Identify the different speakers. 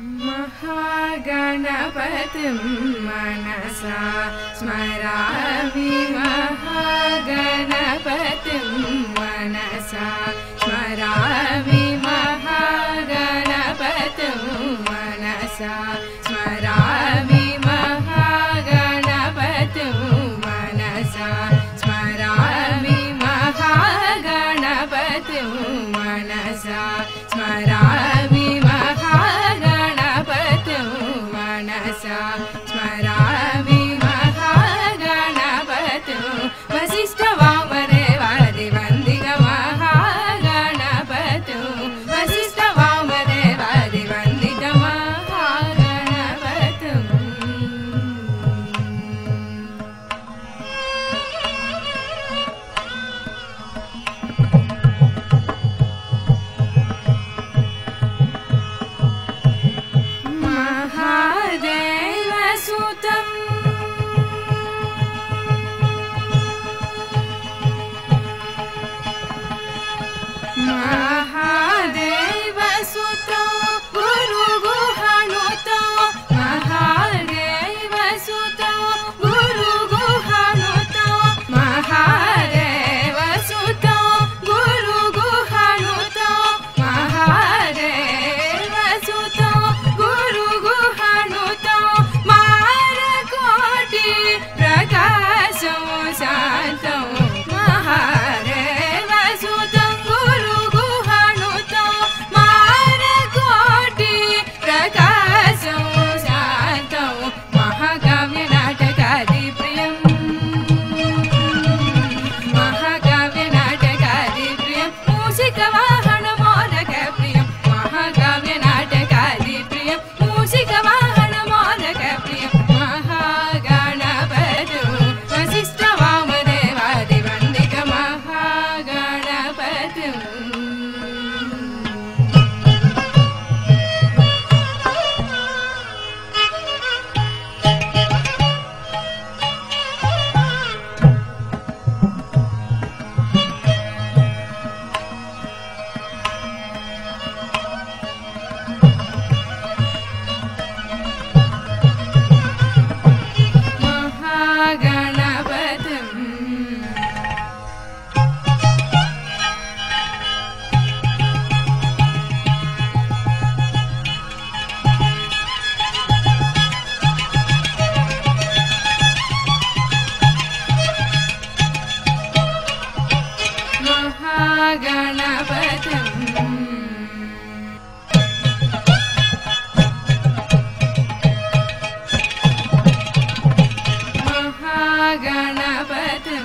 Speaker 1: महागणपतिं मनसा स्मरामि महागणपतिं मनसा स्मरामि महागणपतिं मनसा स्मरा 对げ。गणपतिम्। महागणपति